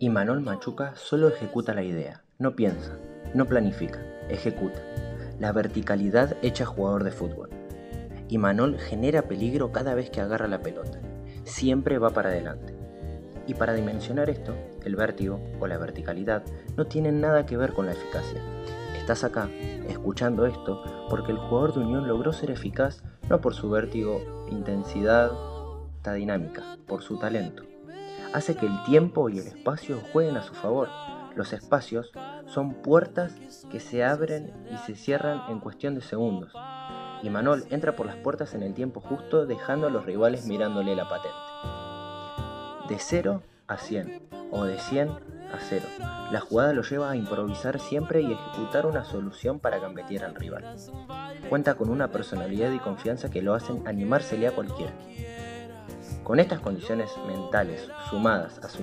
Y Manol Machuca solo ejecuta la idea, no piensa, no planifica, ejecuta. La verticalidad hecha jugador de fútbol. Y Manol genera peligro cada vez que agarra la pelota. Siempre va para adelante. Y para dimensionar esto, el vértigo o la verticalidad no tienen nada que ver con la eficacia. Estás acá, escuchando esto, porque el jugador de Unión logró ser eficaz no por su vértigo, intensidad, ta dinámica, por su talento. Hace que el tiempo y el espacio jueguen a su favor. Los espacios son puertas que se abren y se cierran en cuestión de segundos. Y Manol entra por las puertas en el tiempo justo dejando a los rivales mirándole la patente. De 0 a 100 o de 100 a 0. La jugada lo lleva a improvisar siempre y ejecutar una solución para gambetear al rival. Cuenta con una personalidad y confianza que lo hacen animársele a cualquiera. Con estas condiciones mentales sumadas a su